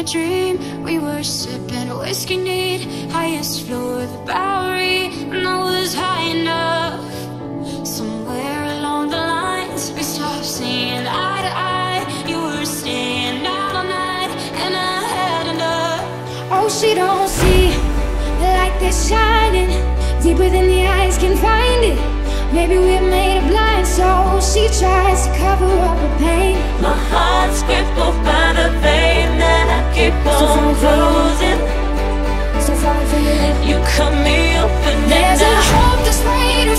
A dream, we were sipping whiskey neat Highest floor of the Bowery, and I was high enough. Somewhere along the lines, we stopped seeing eye to eye. You were staying out all night, and I had enough. Oh, she don't see the light that's shining. Deeper than the eyes can find it Maybe we're made of blind, so she tries to cover up her pain. My heart's crippled by the vein that I keep on closing. So falling for you. You cut me open There's a hope that's waiting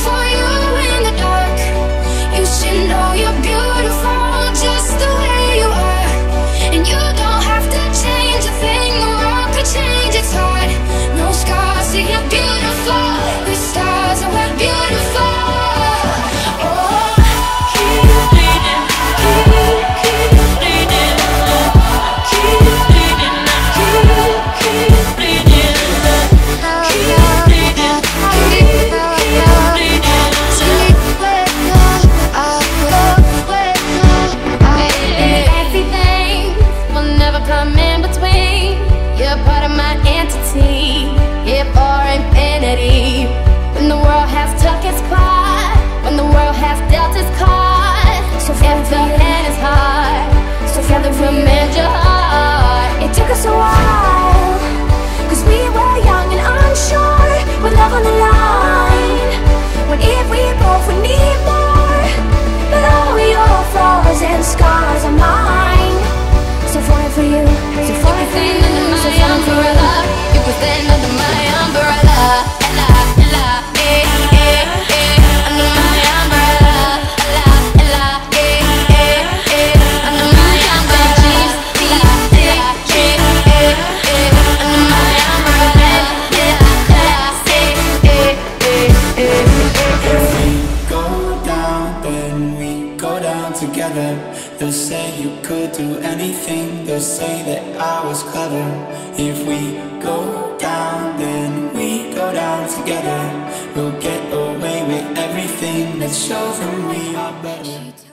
down together. They'll say you could do anything. They'll say that I was clever. If we go down, then we go down together. We'll get away with everything Let's show them we are better.